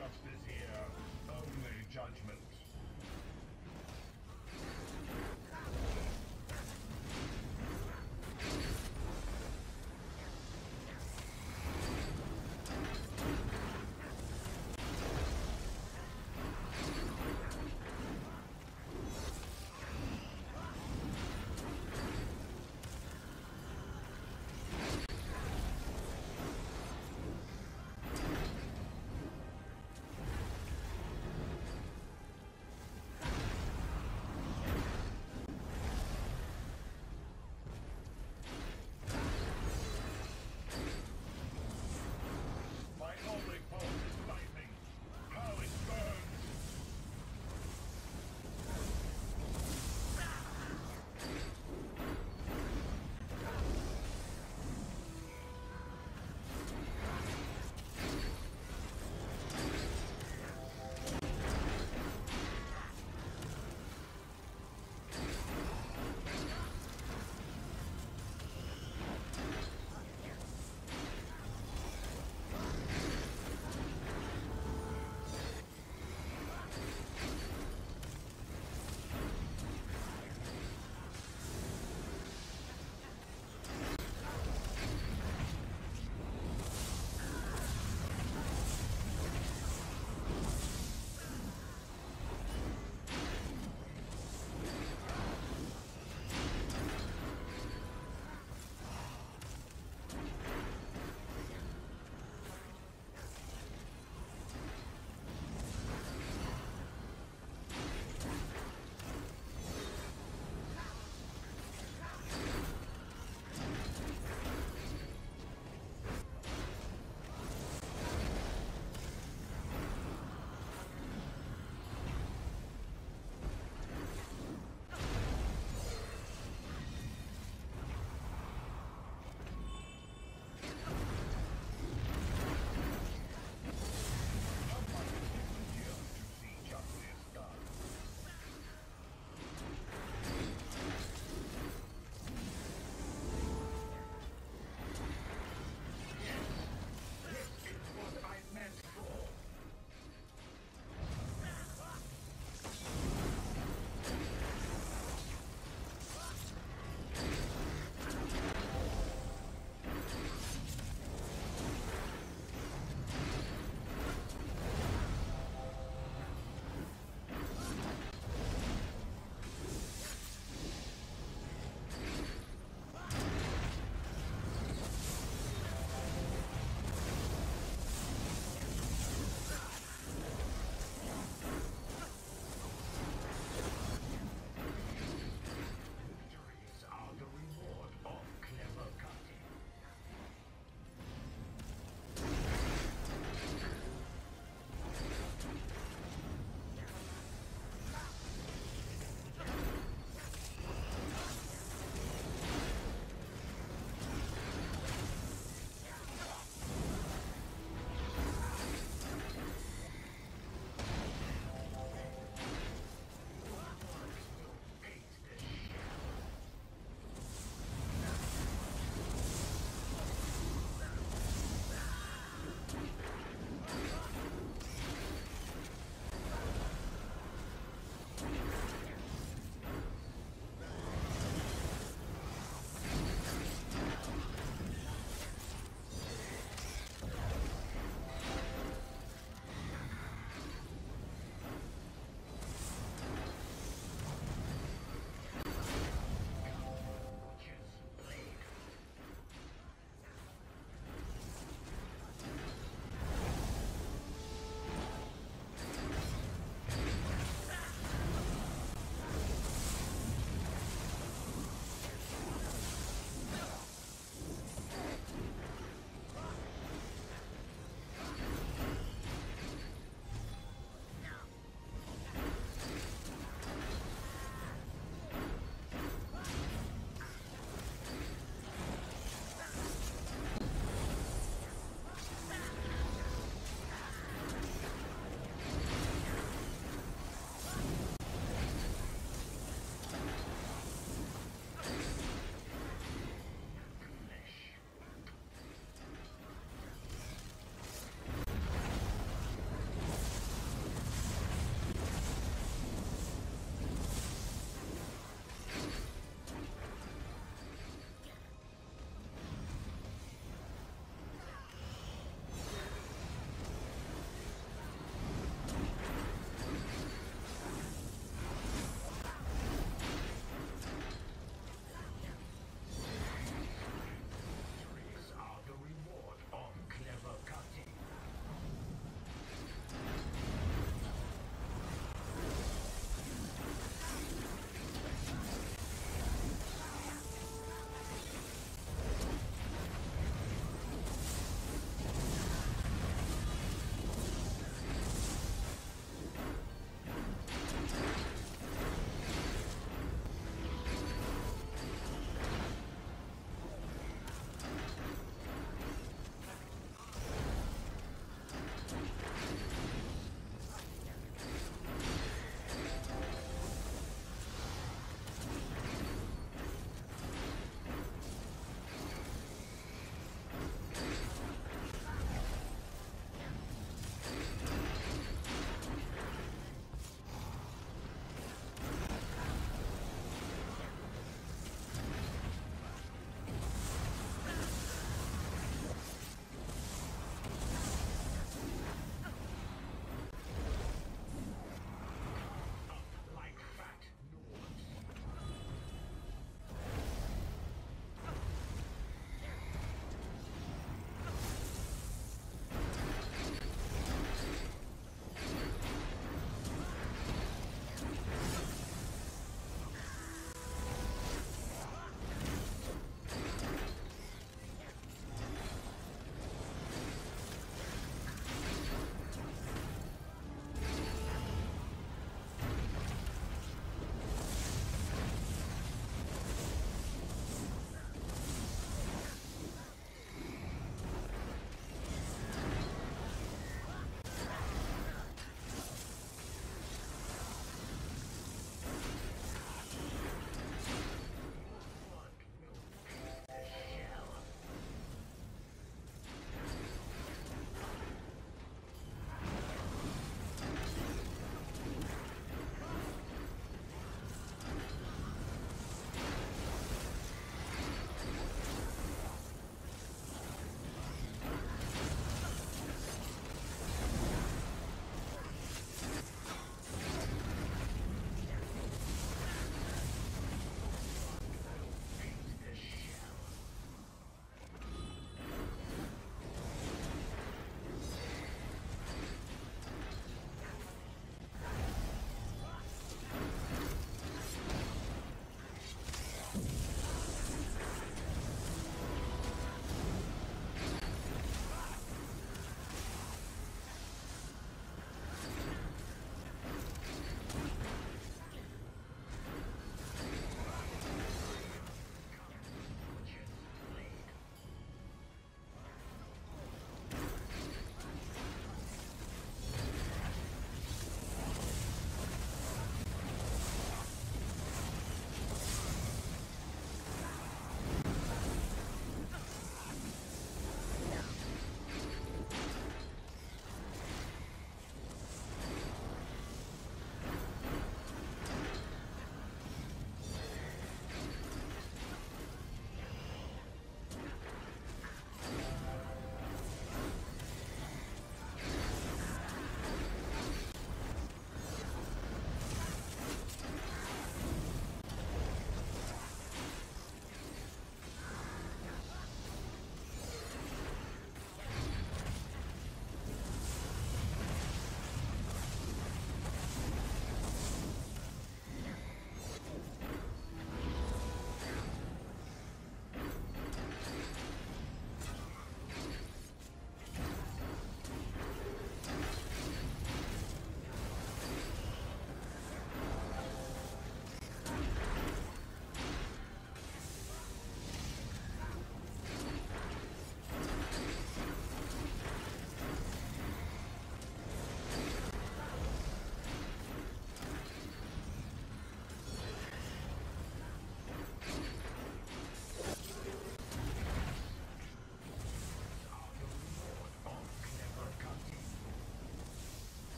justice here, only judgment.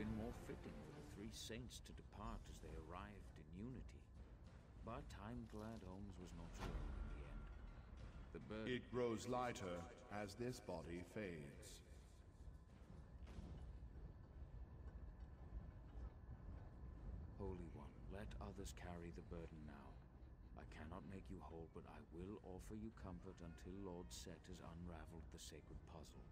Been more fitting for the three saints to depart as they arrived in unity. But time-glad Holmes was not alone in the end. The bird... It grows lighter as this body fades. Holy One, let others carry the burden now. I cannot make you whole, but I will offer you comfort until Lord Set has unraveled the sacred puzzle.